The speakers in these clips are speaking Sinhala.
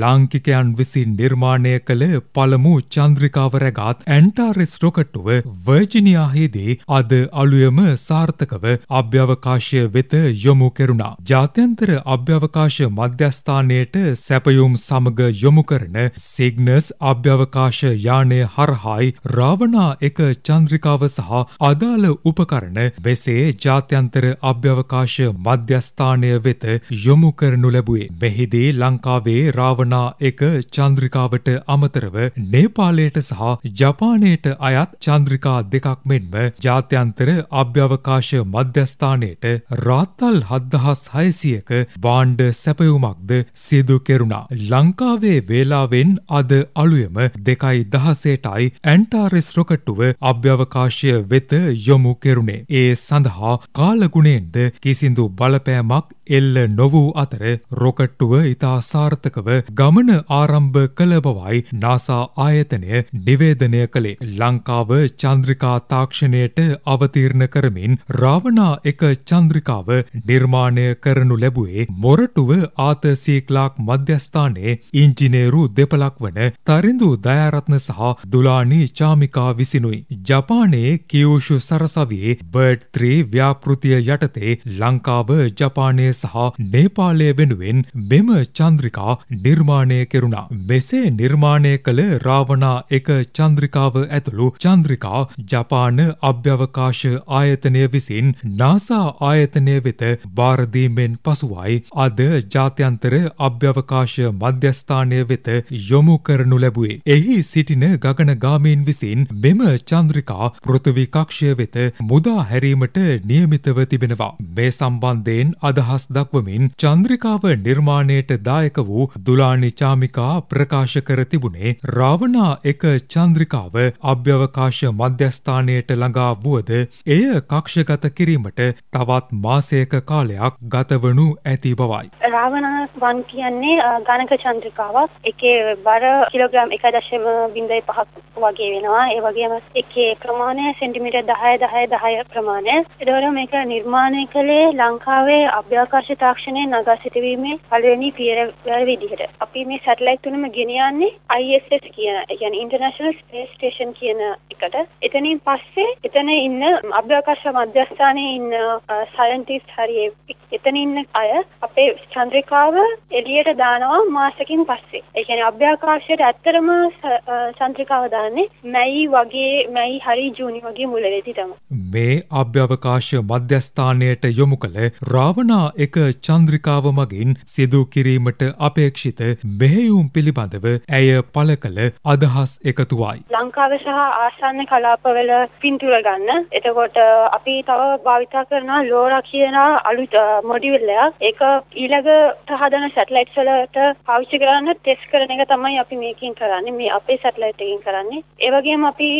ලාංකිකයන් විසින් නිර්මාණය කළ පළමු චන්ද්‍රිකාව රැගත් ඇන්ටාරෙස් රොකට්ටුව වර්ජිනියාහිදී අද අලුයම සාර්ථකව අභ්‍යවකාශය වෙත යොමු කෙරුණා. ජාත්‍යන්තර අභ්‍යවකාශ මධ්‍යස්ථානයට සැපයුම් සමග යොමු කරන සිග්නස් අභ්‍යවකාශ යානය හරහායි රාවනා එක චන්ද්‍රිකාව සහ අදාළ උපකරණ මෙසේ ජාත්‍යන්තර අභ්‍යවකාශ මධ්‍යස්ථානය වෙත යොමු කරනු ලැබුවේ. මෙහිදී ලංකාවේ රා රාවනා එක චන්ද්‍රිකාවට අමතරව නේපාලයට සහ ජපානයට අයත් චන්ද්‍රිකා දෙකක් මෙන්ම ජාත්‍යන්තර අභ්‍යවකාශ මධ්‍යස්ථානයට රාත්තල් හද්දහස් හයසියක බාණ්ඩ සැපයුමක්ද සිදු කෙරුණා. ලංකාවේ වේලාවෙන් අද අලුයම දෙකයි දහසේටයි ඇන්ටාරෙස් රොකට්ටුව අභ්‍යවකාශය වෙත යොමු කෙරුණේ. ඒ සඳහා කාලගුණයෙන්ද කිසිදු බලපෑමක් එල්ල නොවූ අතර රොකට්ටුව ඉතා සාර්ථකව ගමන ආරම්භ කළ බවයි නාසා ආයතනය නිවේදනය කළේ. ලංකාව චන්ද්‍රිකා තාක්ෂණයට අවතීර්ණ කරමින් රාවනා එක චන්ද්‍රිකාව නිර්මාණය කරනු ලැබුවේ මොරටුව ආතසීක්ලාක් මධ්‍යස්ථානයේ ඉංජිනේරු දෙපලක් වන තරිඳු දයාරත්න සහ දුලානි චාමිකා විසිනුයි. ජපානයේ කියවෂු සරසවියේ බර්ඩ් 3 ව්‍යාපෘතිය යටතේ ලංකාව ජපානය සහ නේපාලය වෙනුවෙන් මෙම චන්ද්‍රිකා නිර්මාණය කෙරුණා. මෙසේ නිර්මාණය කළ රාවනා එක චන්ද්‍රිකාව ඇතුළු චන්ද්‍රිකා ජපාන අභ්‍යවකාශ ආයතනය විසින් නාසා ආයතනය වෙත භාරදීමෙන් පසුවයි අද ජාත්‍යන්තර අභ්‍යවකාශ මධ්‍යස්ථානය වෙත යොමු කරනු ලැබුවේ. එහි සිටින ගගනගාමීන් විසින් මෙම චන්ද්‍රිකා පෘථවි කක්ෂය වෙත මුදා හැරීමට නියමිතව තිබෙනවා. මේ සම්බන්ධයෙන් අදහස් දක්වමින් චන්ද්‍රිකාව නිර්මාණයට දායක වූ දුලානි චාමිකා ප්‍රකාශ කර තිබුණේ රාවනා එක චන්ද්‍රිකාව අභ්‍යවකාශ මධ්‍යස්ථානයට ළඟා වුවද එය කක්ෂගත කිරීමට තවත් මාසයක කාලයක් ගතවනු ඇති බවයි. රාවනා වන් කියන්නේ ගණක චන්ද්‍රිකාවක්. එකේ බර කිලෝග්‍රෑම් එක දශම බිඳයි පහක් වගේ වෙනවා. ඒ වගේම එකේ ප්‍රමාණය සෙන්ටිමීටර් දහය දහය දහය ප්‍රමාණය. එදවර මේක නිර්මාණය කළේ ලංකාවේ අභ්‍යවකාශ තාක්ෂණය නගා සිටවීමේ පළවෙනි පියවර විදිහට. අපි මේ සැටලයිට් තුනම ගෙනියන්නේ ISS කියන ඒ කියන්නේ International Space Station කියන එකට. එතනින් පස්සේ එතන ඉන්න අභ්‍යවකාශ මධ්‍යස්ථානයේ ඉන්න සයන්ටිස්ට් හරි එතන ඉන්න අය අපේ චන්ද්‍රිකාව එළියට දානවා මාසකින් පස්සේ. ඒ කියන්නේ අභ්‍යවකාශයට ඇත්තටම චන්ද්‍රිකාව දාන්නේ මැයි වගේ මැයි හරි ජූනි වගේ මුලවේදී තමයි. මේ අභ්‍යවකාශ මධ්‍යස්ථානයට යොමු කළ රාවණා එක චන්ද්‍රිකාව මගින් සිදු කිරීමට අපේක්ෂිත මෙහෙයුම් පිළිබඳව ඇය පළ කළ අදහස් එකතුවයි. ලංකාව සහ ආසන්න කලාපවල පින්තුර ගන්න. එතකොට අපි තව භාවිතා කරන ලෝරා කියන අලුත් මොඩියුල් එකක්. ඒක ඊළඟට හදන සැටලයිට්ස් වලට පාවිච්චි කරන්න ටෙස්ට් කරන එක තමයි අපි මේකෙන් කරන්නේ. මේ අපේ සැටලයිට් එකකින් කරන්නේ. ඒ වගේම අපි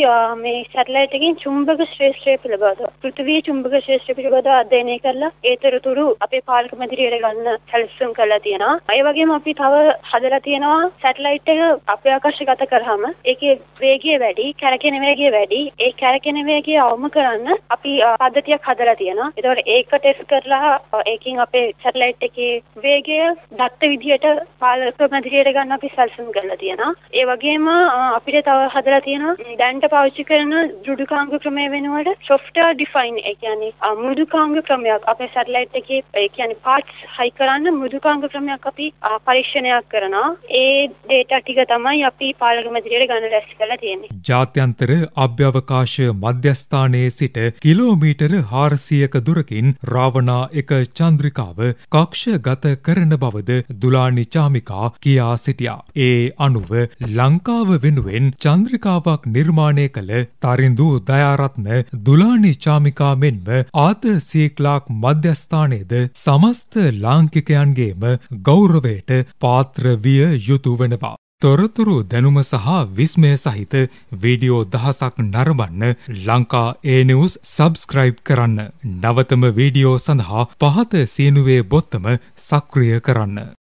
මේ සැටලයිට් එකකින් චුම්බක ශ්‍රේෂ්ඨය පිළිබඳව පෘථිවියේ චුම්බක ශ්‍රේෂ්ඨය පිළිබඳව අධ්‍යයනය කරලා ඒතරතුරු අපේ පාලක මැදිරියට ගන්න සැලසුම් කරලා තියෙනවා. ඒ වගේම අපි තව හදලා තියෙනවා සැටලයිට් එක අප්‍රාකාශගත කරාම ඒකේ වේගය වැඩි, කැරකෙන වේගය වැඩි. ඒ කැරකෙන වේගය අවම කරන්න අපි පද්ධතියක් හදලා තියෙනවා. ඒතකොට ඒක ටෙස්ට් කරලා ඒකෙන් අපේ සැටලයිට් එකේ වේගය දත්ත විදියට පාලක මැදිරියට ගන්න අපි සැලසුම් කරලා තියෙනවා. ඒ වගේම අපිට තව හදලා තියෙනවා දැන්ට පාවිච්චි කරන දෘඩුකාංග ක්‍රමය වෙනුවට software define ඒ කියන්නේ මෘදුකාංග ක්‍රමයක් අපේ සැටලයිට් එකේ ඒ කියන්නේ parts හයි කරන්න මෘදුකාංග ක්‍රමයක් අපි පරීක්ෂණයක් කරනවා. ඒ ඩේටා ටික තමයි අපි පාලක මැදිරියට ගන්න රැස් කරලා තියෙන්නේ. ජාත්‍යන්තර අභ්‍යවකාශ මධ්‍යස්ථානයේ සිට කිලෝමීටර 400ක දුරකින් රාවණා එක චන්ද්‍රිකාව කක්ෂගත කරන බවද දුලානි චාමිකා කියා සිටියා. ඒ අනුව ලංකාව වෙනුවෙන් චන්ද්‍රිකාවක් නිර්මාණය කළ තරිඳු දයාරත්න දුලානි චාමිකා මෙන්ම ආත සීක්ලාක් මධ්‍යස්ථානයේද සමස්ත ලාංකිකයන්ගේම ගෞරවයට පාත්‍ර විය යුතු වනවා. තොරතුරු දැනුම සහ විස්මය සහිත වීඩියෝ දහසක් නරඹන්න ලංකා ඒනිවස් සබස්ක්‍රයිබ් කරන්න. නවතම වීඩියෝ සඳහා පහත සීනුවේ බොත්තම සක්‍රිය කරන්න.